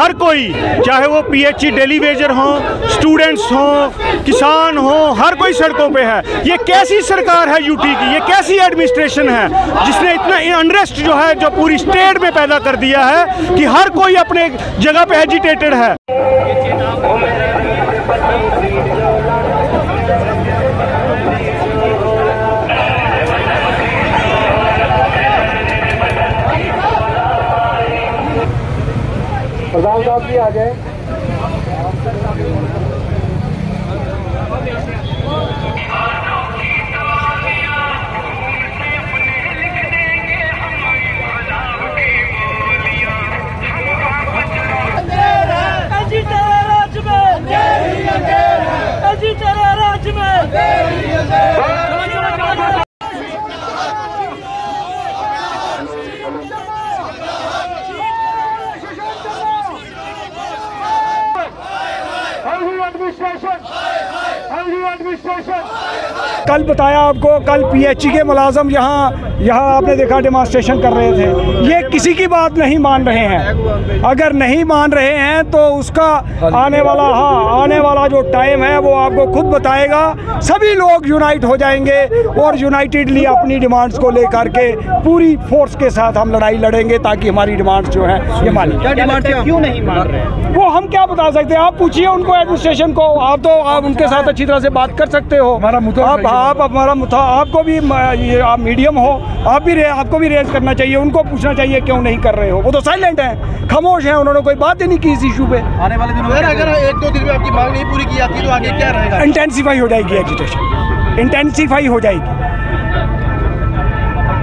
हर कोई, चाहे वो पीएचई डेली वेजर हों स्टूडेंट्स हों, किसान हों, हर कोई सड़कों पे है। ये कैसी सरकार है यूटी की? ये कैसी एडमिनिस्ट्रेशन है? जिसने इतना अनरेस्ट जो है, जो पूरी स्टेट में पैदा कर दिया है, कि हर कोई अपने जगह पे एजिटेटेड है। प्रधान साहब भी आ जाए। administration. कल बताया आपको कल पीएचई के मुलाजम यहाँ यहाँ आपने देखा डेमोन्स्ट्रेशन कर रहे थे। ये किसी की बात नहीं मान रहे हैं। अगर नहीं मान रहे हैं तो उसका आने वाला हाँ आने वाला जो टाइम है वो आपको खुद बताएगा। सभी लोग यूनाइट हो जाएँगे और यूनाइटेडली अपनी डिमांड्स को लेकर के पूरी फोर्स के साथ हम लड़ाई लड़ेंगे ताकि हमारी डिमांड्स जो है ये मानी। क्यों नहीं मान रहे वो हम क्या बता सकते हैं? आप पूछिए उनको एडमिनिस्ट्रेशन को। आप तो आप उनके साथ अच्छी तरह से बात कर सकते हो। आप आप हमारा मुद्दा आपको भी ये आप मीडियम हो आप भी आपको भी रेज करना चाहिए उनको पूछना चाहिए क्यों नहीं कर रहे हो। वो तो साइलेंट हैं खामोश हैं उन्होंने कोई बात ही नहीं की इस इशू पे। आने वाले दिनों में अगर एक दो दिन में आपकी मांग नहीं पूरी की जाती तो आगे क्या रहेगा? इंटेंसीफाई हो जाएगी एजिटेशन इंटेंसीफाई हो जाएगी।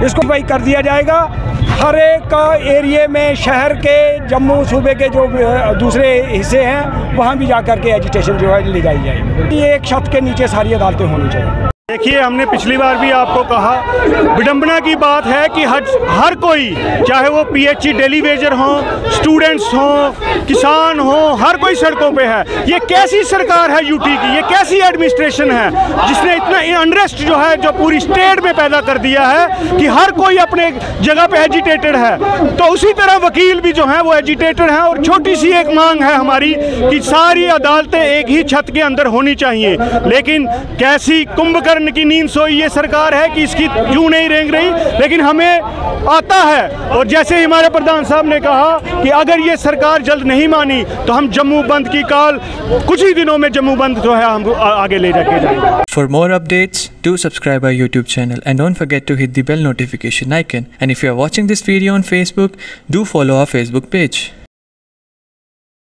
इसको भाई कर दिया जाएगा। हर एक एरिए में शहर के, जम्मू, सूबे के जो दूसरे हिस्से हैं, वहाँ भी जा कर के एजुटेशन जो है ले जाई जाएगी एक छत के नीचे सारी अदालतें होनी चाहिए। देखिए, हमने पिछली बार भी आपको कहा, विडंबना की बात है कि हर हर कोई, चाहे वो पीएचई डेली वेजर हों स्टूडेंट्स हों, किसान हों, हर कोई सड़कों पे है। ये कैसी सरकार है यूटी की? ये कैसी एडमिनिस्ट्रेशन है? जिसने इतना अनरेस्ट जो है, जो पूरी स्टेट में पैदा कर दिया है, कि हर कोई अपने जगह पे एजिटेटेड है। तो उसी तरह वकील भी जो हैं, वो एजिटेटेड हैं, और छोटी सी एक मांग है हमारी कि सारी अदालतें एक ही छत के अंदर होनी चाहिए। लेकिन कैसी कुंभकर्ण की नींद सोई ये सरकार है कि इसकी क्यों नहीं रेंग रही? लेकिन हमें आता है। और जैसे ही हमारे प्रधान साहब ने कहा कि अगर ये सरकार जल्द नहीं मानी तो हम जम्मू बंद की कॉल कुछ ही दिनों में जम्मू बंद जो है हम आगे ले जाके जाएँगे। For more updates do subscribe our YouTube channel and don't forget to hit the bell notification icon and if you are watching this video on Facebook do follow our Facebook page